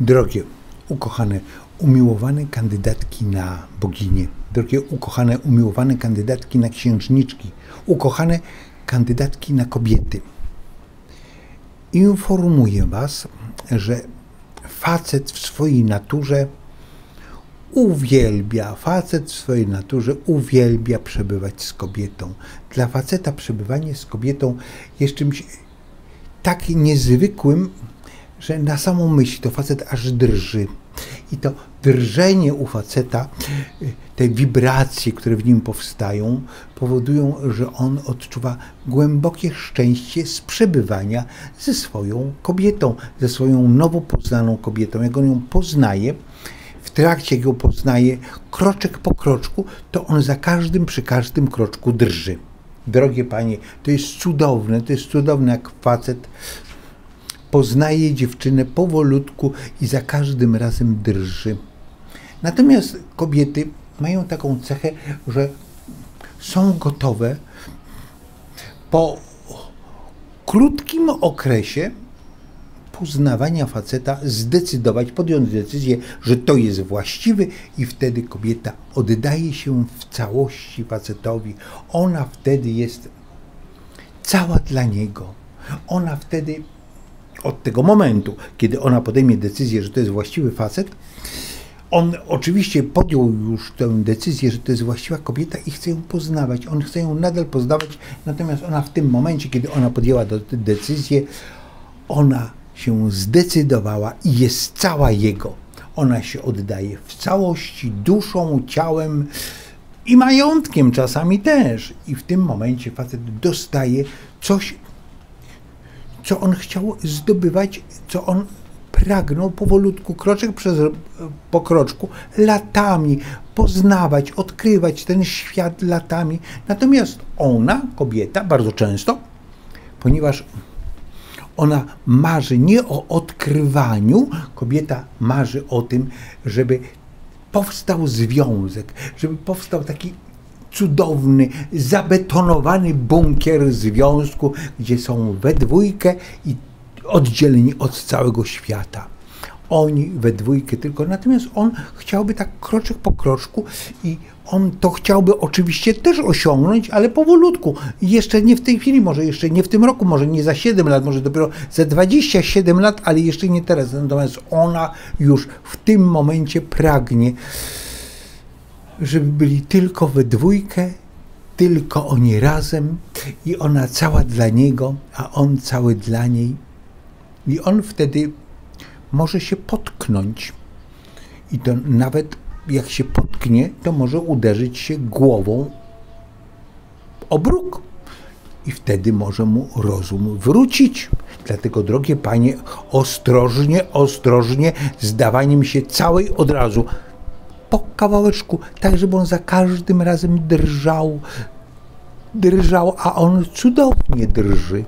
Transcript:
Drogie, ukochane, umiłowane kandydatki na boginię, drogie, ukochane, umiłowane kandydatki na księżniczki, ukochane kandydatki na kobiety. Informuję Was, że facet w swojej naturze uwielbia, facet w swojej naturze uwielbia przebywać z kobietą. Dla faceta przebywanie z kobietą jest czymś tak niezwykłym, że na samą myśl to facet aż drży. I to drżenie u faceta, te wibracje, które w nim powstają, powodują, że on odczuwa głębokie szczęście z przebywania ze swoją kobietą, ze swoją nowo poznaną kobietą. Jak on ją poznaje, w trakcie jak ją poznaje, kroczek po kroczku, to on za każdym, przy każdym kroczku drży. Drogie panie, to jest cudowne, to jest cudowne, jak facet poznaje dziewczynę powolutku i za każdym razem drży. Natomiast kobiety mają taką cechę, że są gotowe po krótkim okresie poznawania faceta zdecydować, podjąć decyzję, że to jest właściwy i wtedy kobieta oddaje się w całości facetowi. Ona wtedy jest cała dla niego. Ona wtedy od tego momentu, kiedy ona podejmie decyzję, że to jest właściwy facet, on oczywiście podjął już tę decyzję, że to jest właściwa kobieta i chce ją poznawać. On chce ją nadal poznawać, natomiast ona w tym momencie, kiedy ona podjęła decyzję, ona się zdecydowała i jest cała jego. Ona się oddaje w całości, duszą, ciałem i majątkiem czasami też. I w tym momencie facet dostaje coś, co on chciał zdobywać, co on pragnął powolutku, kroczek przez, po kroczku, latami poznawać, odkrywać ten świat latami. Natomiast ona, kobieta, bardzo często, ponieważ ona marzy nie o odkrywaniu, kobieta marzy o tym, żeby powstał związek, żeby powstał taki cudowny, zabetonowany bunkier związku, gdzie są we dwójkę i oddzieleni od całego świata. Oni we dwójkę tylko, natomiast on chciałby tak kroczek po kroczku i on to chciałby oczywiście też osiągnąć, ale powolutku. Jeszcze nie w tej chwili, może jeszcze nie w tym roku, może nie za 7 lat, może dopiero za 27 lat, ale jeszcze nie teraz. Natomiast ona już w tym momencie pragnie żeby byli tylko we dwójkę, tylko oni razem i ona cała dla niego, a on cały dla niej. I on wtedy może się potknąć. I to nawet jak się potknie, to może uderzyć się głową o bruk. I wtedy może mu rozum wrócić. Dlatego, drogie panie, ostrożnie, ostrożnie z dawaniem się całej od razu po kawałeczku, tak żeby on za każdym razem drżał, drżał, a on cudownie drży.